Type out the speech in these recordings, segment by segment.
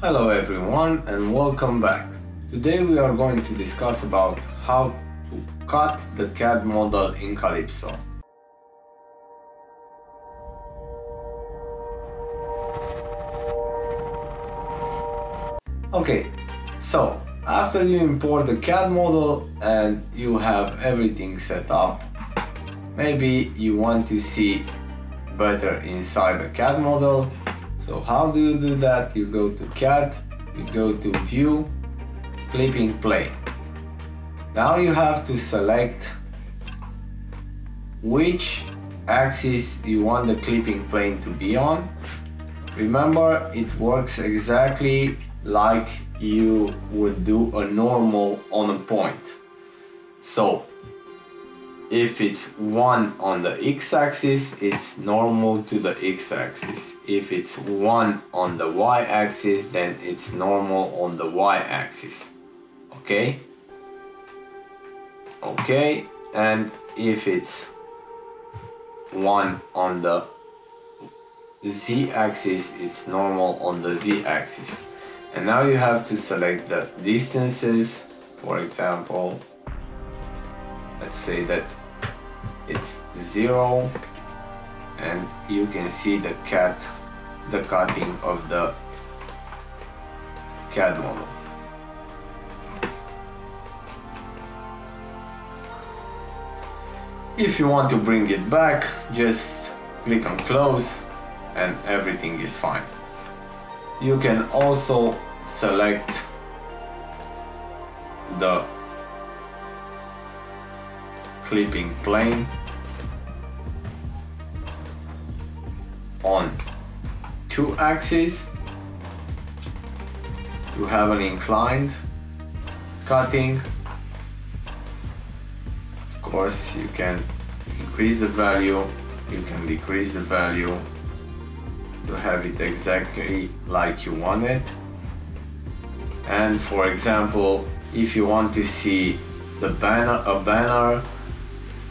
Hello everyone and welcome back. Today we are going to discuss about how to cut the CAD model in Calypso. Okay, so after you import the CAD model and you have everything set up, maybe you want to see better inside the CAD model so how do you do that? You go to CAD, you go to View, Clipping Plane. Now you have to select which axis you want the clipping plane to be on. Remember, it works exactly like you would do a normal on a point. So if it's 1 on the x-axis, it's normal to the x-axis. If it's 1 on the y-axis, then it's normal on the y-axis. Okay? Okay, and if it's 1 on the z-axis, it's normal on the z-axis. And now you have to select the distances, for example, let's say that it's zero and you can see the cat the cutting of the CAD model. If you want to bring it back just click on close and everything is fine. You can also select the clipping plane on two axes. You have an inclined cutting. Of course you can increase the value. You can decrease the value. To have it exactly like you want it. And for example if you want to see the banner a banner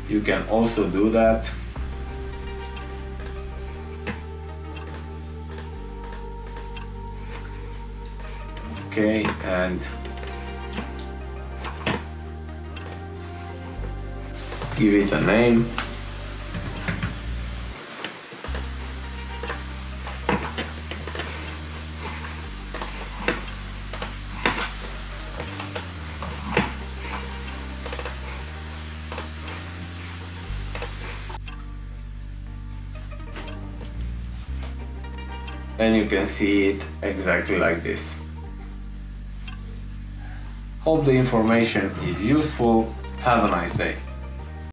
you can also do that. Okay and give it a name and you can see it exactly like this. Hope the information is useful. Have a nice day.